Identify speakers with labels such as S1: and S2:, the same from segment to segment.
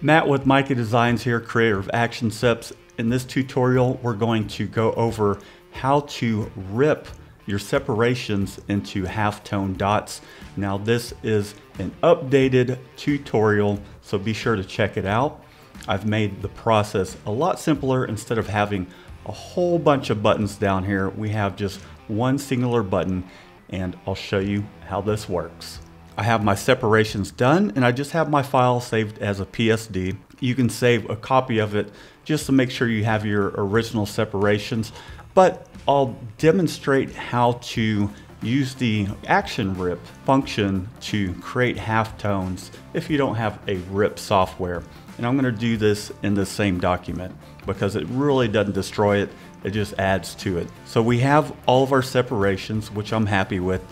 S1: Matt with Mikey Designs here, creator of ActionSeps. In this tutorial, we're going to go over how to rip your separations into halftone dots. Now this is an updated tutorial, so be sure to check it out. I've made the process a lot simpler. Instead of having a whole bunch of buttons down here, we have just one singular button and I'll show you how this works. I have my separations done and I just have my file saved as a PSD. You can save a copy of it just to make sure you have your original separations, but I'll demonstrate how to use the action rip function to create halftones if you don't have a rip software. And I'm gonna do this in the same document because it really doesn't destroy it, it just adds to it. So we have all of our separations, which I'm happy with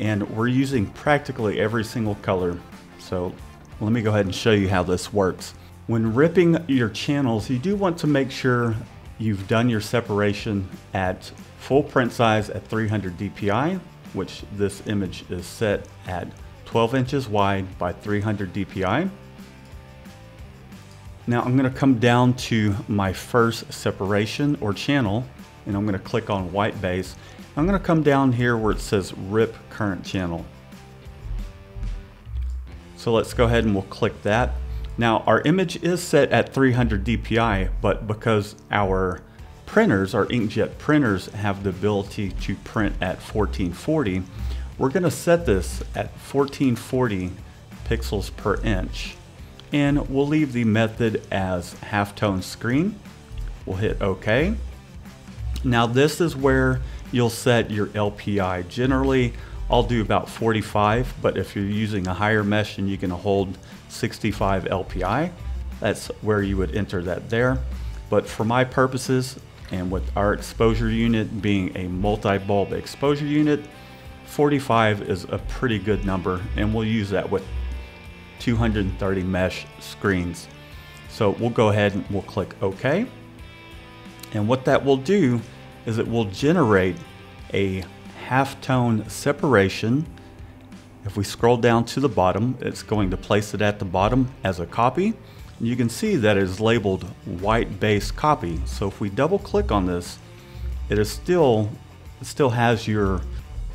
S1: and we're using practically every single color. So let me go ahead and show you how this works. When ripping your channels, you do want to make sure you've done your separation at full print size at 300 DPI, which this image is set at 12 inches wide by 300 DPI. Now I'm going to come down to my first separation or channel and I'm going to click on white base I'm going to come down here where it says rip current channel. So let's go ahead and we'll click that. Now our image is set at 300 DPI, but because our printers, our inkjet printers have the ability to print at 1440, we're going to set this at 1440 pixels per inch. And we'll leave the method as halftone screen. We'll hit OK. Now this is where you'll set your LPI. Generally, I'll do about 45, but if you're using a higher mesh and you can hold 65 LPI, that's where you would enter that there. But for my purposes, and with our exposure unit being a multi-bulb exposure unit, 45 is a pretty good number, and we'll use that with 230 mesh screens. So we'll go ahead and we'll click OK. And what that will do is it will generate a halftone separation. If we scroll down to the bottom, it's going to place it at the bottom as a copy. You can see that it is labeled white base copy. So if we double click on this, it is still, it still has your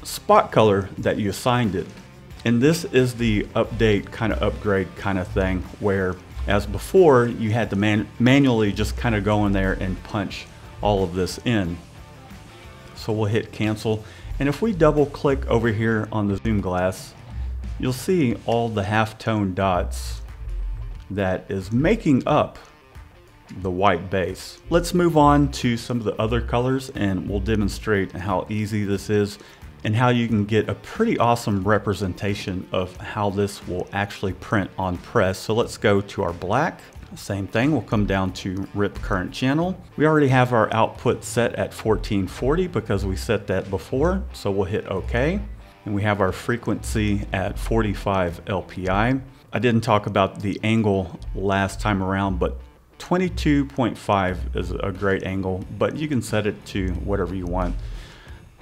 S1: spot color that you assigned it. And this is the update kind of upgrade kind of thing where as before you had to man manually just kind of go in there and punch all of this in. So we'll hit cancel. And if we double click over here on the zoom glass, you'll see all the halftone dots that is making up the white base. Let's move on to some of the other colors and we'll demonstrate how easy this is and how you can get a pretty awesome representation of how this will actually print on press. So let's go to our black same thing, we'll come down to rip current channel. We already have our output set at 1440 because we set that before, so we'll hit OK. And we have our frequency at 45 LPI. I didn't talk about the angle last time around, but 22.5 is a great angle, but you can set it to whatever you want.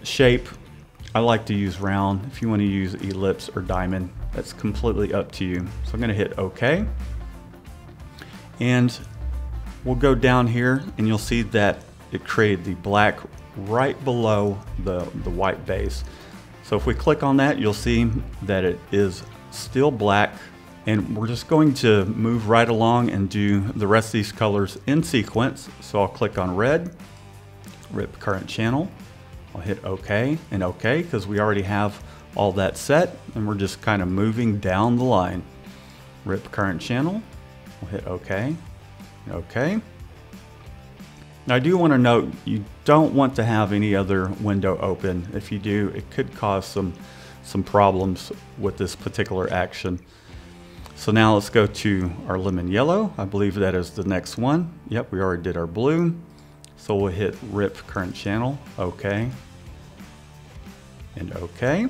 S1: Shape, I like to use round. If you want to use ellipse or diamond, that's completely up to you. So I'm going to hit OK. And we'll go down here and you'll see that it created the black right below the, the white base. So if we click on that, you'll see that it is still black and we're just going to move right along and do the rest of these colors in sequence. So I'll click on red, rip current channel. I'll hit OK and OK because we already have all that set and we're just kind of moving down the line. Rip current channel, We'll hit OK. OK. Now I do want to note you don't want to have any other window open. If you do, it could cause some, some problems with this particular action. So now let's go to our lemon yellow. I believe that is the next one. Yep, we already did our blue. So we'll hit rip current channel, OK, and OK.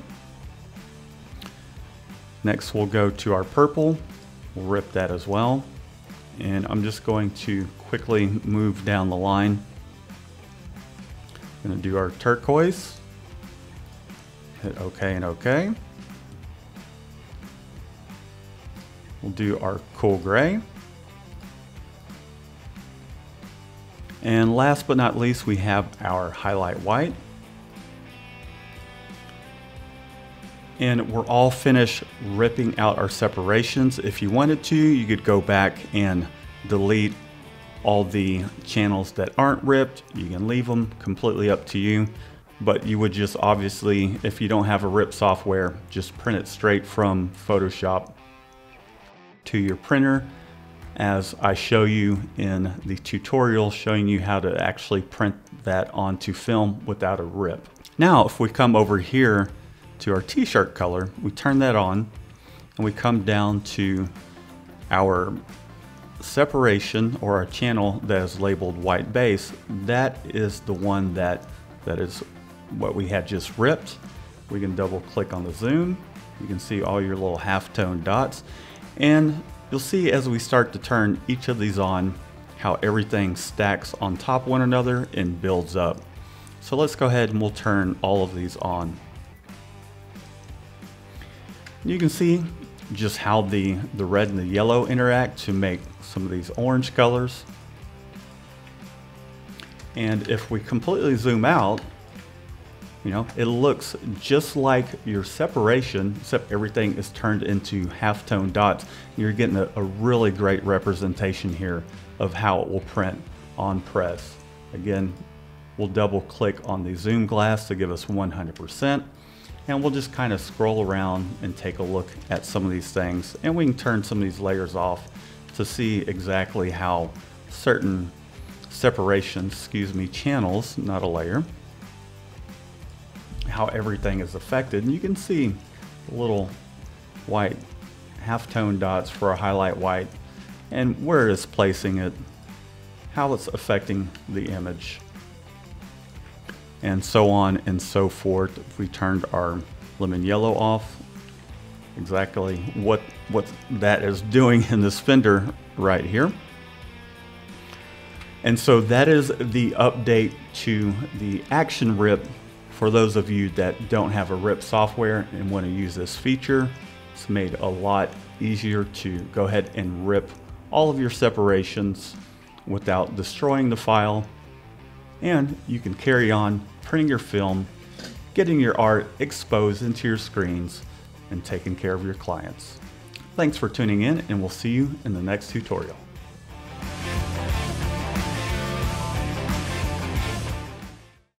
S1: Next we'll go to our purple, we'll rip that as well and I'm just going to quickly move down the line. Gonna do our turquoise, hit okay and okay. We'll do our cool gray. And last but not least, we have our highlight white. And we're all finished ripping out our separations. If you wanted to, you could go back and delete all the channels that aren't ripped. You can leave them completely up to you. But you would just obviously, if you don't have a rip software, just print it straight from Photoshop to your printer as I show you in the tutorial showing you how to actually print that onto film without a rip. Now, if we come over here to our t-shirt color, we turn that on and we come down to our separation or our channel that is labeled white base. That is the one that, that is what we had just ripped. We can double click on the zoom. You can see all your little halftone dots. And You'll see as we start to turn each of these on how everything stacks on top one another and builds up. So let's go ahead and we'll turn all of these on. You can see just how the, the red and the yellow interact to make some of these orange colors. And if we completely zoom out, you know, it looks just like your separation, except everything is turned into halftone dots. You're getting a, a really great representation here of how it will print on press. Again, we'll double click on the zoom glass to give us 100%. And we'll just kind of scroll around and take a look at some of these things. And we can turn some of these layers off to see exactly how certain separations, excuse me, channels, not a layer, how everything is affected. And you can see little white half-tone dots for a highlight white and where it's placing it, how it's affecting the image, and so on and so forth. If we turned our lemon yellow off, exactly what, what that is doing in this fender right here. And so that is the update to the Action Rip for those of you that don't have a RIP software and want to use this feature, it's made a lot easier to go ahead and rip all of your separations without destroying the file. And you can carry on printing your film, getting your art exposed into your screens, and taking care of your clients. Thanks for tuning in, and we'll see you in the next tutorial.